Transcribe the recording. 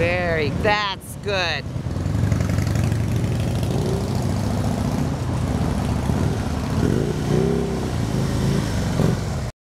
Very, that's good.